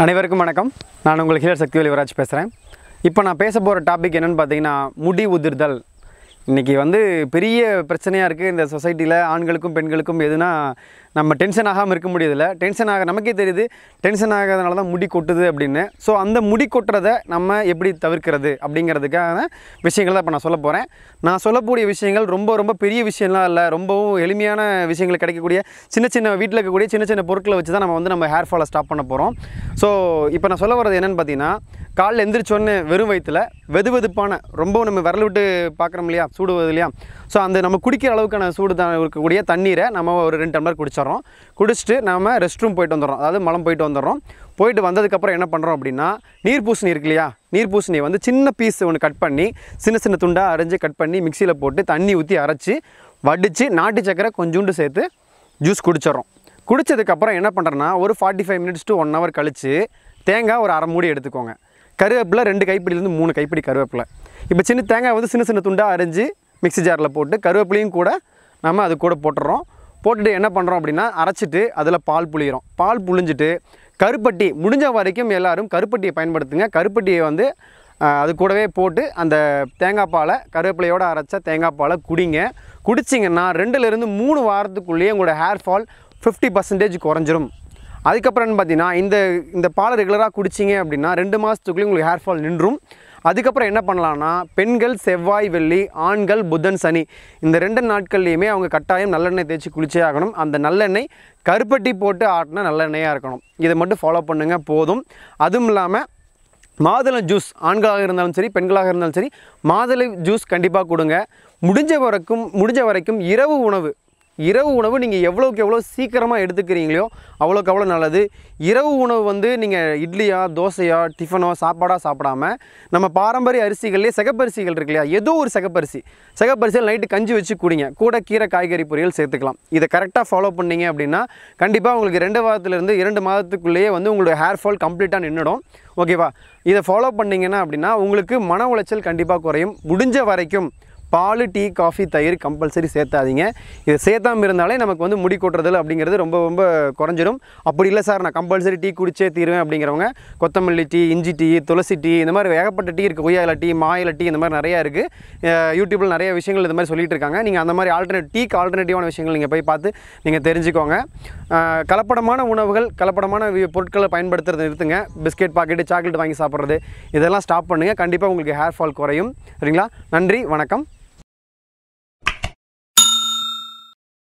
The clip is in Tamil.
அனைவருக்கும் வணக்கம். நான் உங்கள் ஹீரர் சக்தி யுவராஜ் பேசுகிறேன் இப்போ நான் பேச போகிற டாபிக் என்னென்னு பார்த்தீங்கன்னா முடி உதிர்தல். இன்றைக்கி வந்து பெரிய பிரச்சனையாக இருக்குது இந்த சொசைட்டியில் ஆண்களுக்கும் பெண்களுக்கும் எதுனா நம்ம டென்ஷன் ஆகாமல் இருக்க முடியதில்ல டென்ஷன் ஆக நமக்கே தெரியுது டென்ஷன் ஆகாதனால தான் முடி கொட்டுது அப்படின்னு. ஸோ அந்த முடி கொட்டுறதை நம்ம எப்படி தவிர்க்கிறது அப்படிங்கிறதுக்கான விஷயங்கள் தான் இப்போ நான் சொல்ல போகிறேன் நான் சொல்லக்கூடிய விஷயங்கள் ரொம்ப ரொம்ப பெரிய விஷயம்லாம் இல்லை. ரொம்பவும் எளிமையான விஷயங்கள் கிடைக்கக்கூடிய சின்ன சின்ன வீட்டில் இருக்கக்கூடிய சின்ன சின்ன பொருட்களை வச்சு தான் நம்ம வந்து நம்ம ஹேர் ஃபாலை ஸ்டாப் பண்ண போகிறோம் ஸோ இப்போ நான் சொல்ல வர்றது என்னென்னு பார்த்தீங்கன்னா காலைல எந்திரிச்சோன்னு வெறும் வயிற்றுல வெது வெதுப்பான ரொம்ப நம்ம விரல் விட்டு பார்க்குறோம் இல்லையா சூடு வருது இல்லையா? ஸோ அந்த நம்ம குடிக்கிற அளவுக்கான சூடு தான் இருக்கக்கூடிய தண்ணீரை நம்ம ஒரு ரெண்டு டம்ளர் குடிச்சிடறோம். குடிச்சிட்டு நம்ம ரெஸ்ட் ரூம் போயிட்டு வந்துடுறோம். அதாவது மலம் போயிட்டு வந்துடுறோம். போயிட்டு வந்ததுக்கப்புறம் என்ன பண்ணுறோம் அப்படின்னா நீர் பூசணி இருக்கு இல்லையா? நீர் பூசணியை வந்து சின்ன பீஸ் ஒன்று கட் பண்ணி சின்ன சின்ன துண்டாக அரைஞ்சு கட் பண்ணி மிக்சியில் போட்டு தண்ணி ஊற்றி அரைச்சி வடித்து நாட்டு சக்கரை கொஞ்சோண்டு சேர்த்து ஜூஸ் குடிச்சிடறோம். குடித்ததுக்கப்புறம் என்ன பண்ணுறேன்னா ஒரு forty five minutes to one hour கழித்து தேங்காய் ஒரு அரை மூடி எடுத்துக்கோங்க. கருவேப்பிலை ரெண்டு கைப்பிடிலேருந்து மூணு கைப்பிடி கருவேப்பிலை. இப்போ சின்ன தேங்காய் வந்து சின்ன சின்ன துண்டாக அரைஞ்சு மிக்ஸி ஜாரில் போட்டு கருவேப்பிலையும் கூட நம்ம அது கூட போட்டுடுறோம் போட்டுட்டு என்ன பண்ணுறோம் அப்படின்னா அரைச்சிட்டு அதில் பால் புளிகிறோம் பால் புளிஞ்சிட்டு கருப்பட்டி முடிஞ்ச வரைக்கும் எல்லோரும் கருப்பட்டியை பயன்படுத்துங்க. கருப்பட்டியை வந்து அது கூடவே போட்டு அந்த தேங்காய் பாலை கருவேப்பிலையோடு அரைச்ச தேங்காய் பாலை குடிங்க. குடிச்சிங்கன்னா ரெண்டுலேருந்து மூணு வாரத்துக்குள்ளேயே உங்களோட ஹேர் ஃபால் ஃபிஃப்டி பர்சன்டேஜ் குறைஞ்சிரும். அதுக்கப்புறம் பார்த்தீங்கன்னா இந்த இந்த பாலை ரெகுலராக குடிச்சிங்க அப்படின்னா ரெண்டு மாதத்துக்குள்ளேயும் உங்களுக்கு ஹேர் ஃபால் நின்றும். அதுக்கப்புறம் என்ன பண்ணலான்னா பெண்கள் செவ்வாய் வெள்ளி ஆண்கள் புதன் சனி இந்த ரெண்டு நாட்கள்லையுமே அவங்க கட்டாயம் நல்லெண்ணெய் தேய்ச்சி குளிச்சே ஆகணும். அந்த நல்லெண்ணெய் கருப்பட்டி போட்டு ஆட்டினா நல்லெண்ணெயாக இருக்கணும். இதை மட்டும் ஃபாலோ பண்ணுங்கள் போதும். அதுவும் இல்லாமல் மாதுளை ஜூஸ் ஆண்களாக இருந்தாலும் சரி பெண்களாக இருந்தாலும் சரி மாதுளை ஜூஸ் கண்டிப்பாக கொடுங்க. முடிஞ்ச வரைக்கும் முடிஞ்ச வரைக்கும் இரவு உணவு இரவு உணவு நீங்கள் எவ்வளோக்கு எவ்வளோ சீக்கிரமாக எடுத்துக்கிறீங்களோ அவ்வளோக்கு அவ்வளோ நல்லது. இரவு உணவு வந்து நீங்கள் இட்லியா தோசையா டிஃபனோ சாப்பாடாக சாப்பிடாம நம்ம பாரம்பரிய அரிசிகள்லேயே சிகப்பரிசிகள் இருக்கு இல்லையா? ஏதோ ஒரு சிகப்பரிசி. சிகப்பரிசியில் நைட்டு கஞ்சி வச்சு குடிங்க. கூட கீரை காய்கறி பொரியல் சேர்த்துக்கலாம். இதை கரெக்டாக ஃபாலோ பண்ணீங்க அப்படின்னா கண்டிப்பாக உங்களுக்கு ரெண்டு வாரத்துலேருந்து இரண்டு மாதத்துக்குள்ளேயே வந்து உங்களோட ஹேர் ஃபால் கம்ப்ளீட்டாக நின்றுடும் ஓகேவா இதை ஃபாலோ பண்ணிங்கன்னா அப்படின்னா உங்களுக்கு மன உளைச்சல் கண்டிப்பாக குறையும். முடிஞ்ச வரைக்கும் பால் டீ காஃபி தயிர் கம்பல்சரி சேர்த்தாதீங்க. இது சேர்த்தாம இருந்தாலே நமக்கு வந்து முடி கொட்டுறதில் அப்படிங்கிறது ரொம்ப ரொம்ப குறைஞ்சிடும் அப்படி இல்லை சார் நான் கம்பல்சரி டீ குடிச்சே தீருவேன் அப்படிங்கிறவங்க கொத்தமல்லி டீ இஞ்சி டீ துளசி டீ இந்த மாதிரி ஏகப்பட்ட டீ இருக்குது கொய்யாயில டீ மா டீ இந்த மாதிரி நிறையா இருக்குது யூடியூப்பில் நிறைய விஷயங்கள் இந்த மாதிரி சொல்லிட்டு இருக்காங்க நீங்கள் அந்த மாதிரி ஆல்டர்னேட் டீக்கு ஆல்டர்னேட்டிவான விஷயங்கள் நீங்கள் போய் பார்த்து நீங்கள் தெரிஞ்சுக்கோங்க. கலப்படமான உணவுகள் கலப்படமான பொருட்களை பயன்படுத்துறதை நிறுத்துங்க. பிஸ்கெட் பாக்கெட்டு சாக்லேட் வாங்கி சாப்பிட்றது இதெல்லாம் ஸ்டாப் பண்ணுங்கள் கண்டிப்பாக உங்களுக்கு ஹேர் ஃபால் குறையும். சரிங்களா? நன்றி வணக்கம்.